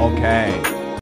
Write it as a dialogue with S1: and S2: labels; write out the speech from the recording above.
S1: Okay.